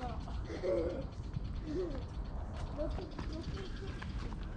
look at, look at